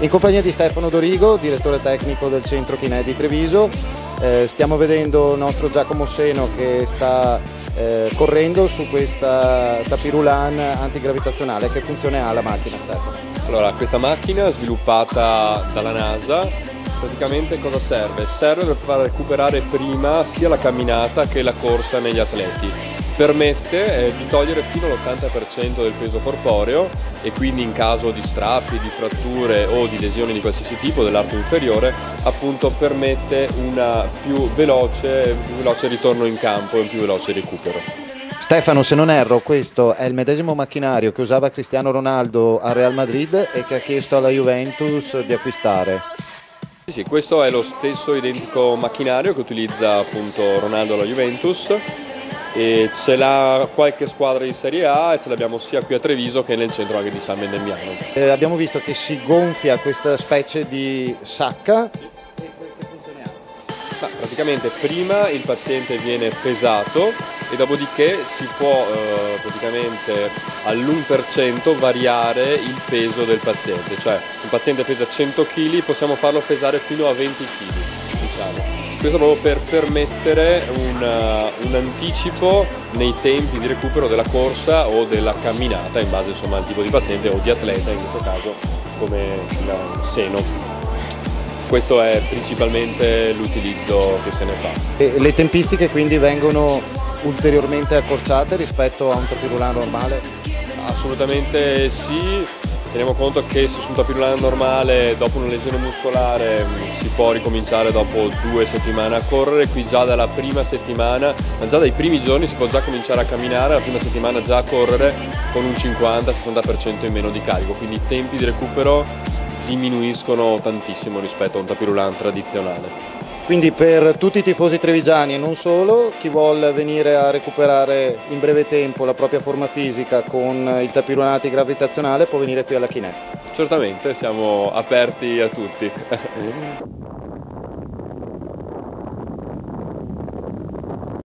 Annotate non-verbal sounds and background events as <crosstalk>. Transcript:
In compagnia di Stefano Dorigo, direttore tecnico del centro Chinè di Treviso, eh, stiamo vedendo il nostro Giacomo Seno che sta eh, correndo su questa tapirulan antigravitazionale. Che funzione ha la macchina Stefano? Allora, questa macchina sviluppata dalla NASA praticamente cosa serve? Serve per far recuperare prima sia la camminata che la corsa negli atleti permette eh, di togliere fino all'80% del peso corporeo e quindi in caso di strappi, di fratture o di lesioni di qualsiasi tipo dell'arto inferiore appunto permette un più veloce, più veloce ritorno in campo e un più veloce recupero. Stefano, se non erro, questo è il medesimo macchinario che usava Cristiano Ronaldo a Real Madrid e che ha chiesto alla Juventus di acquistare. Sì, sì, questo è lo stesso identico macchinario che utilizza appunto Ronaldo alla Juventus e ce l'ha qualche squadra di Serie A e ce l'abbiamo sia qui a Treviso che nel centro anche di San Mendemiano. Eh, abbiamo visto che si gonfia questa specie di sacca. Ma praticamente prima il paziente viene pesato e dopodiché si può eh, praticamente all'1% variare il peso del paziente, cioè un paziente pesa 100 kg possiamo farlo pesare fino a 20 kg. Diciamo. Questo proprio per permettere un, uh, un, anticipo nei tempi di recupero della corsa o della camminata in base insomma, al tipo di paziente o di atleta in questo caso come il seno. Questo è principalmente l'utilizzo che se ne fa. E le tempistiche quindi vengono ulteriormente accorciate rispetto a un tapirulano normale? Assolutamente sì, Teniamo conto che se su un tapirulano normale dopo una lesione muscolare mm, si può ricominciare dopo due settimane a correre, qui già dalla prima settimana, ma già dai primi giorni si può già cominciare a camminare, la prima settimana già a correre con un 50-60% in meno di carico, quindi i tempi di recupero diminuiscono tantissimo rispetto a un tapirulan tradizionale. Quindi per tutti i tifosi trevigiani e non solo, chi vuole venire a recuperare in breve tempo la propria forma fisica con il tapirulante gravitazionale può venire qui alla Chinè. Certamente, siamo aperti a tutti. <laughs>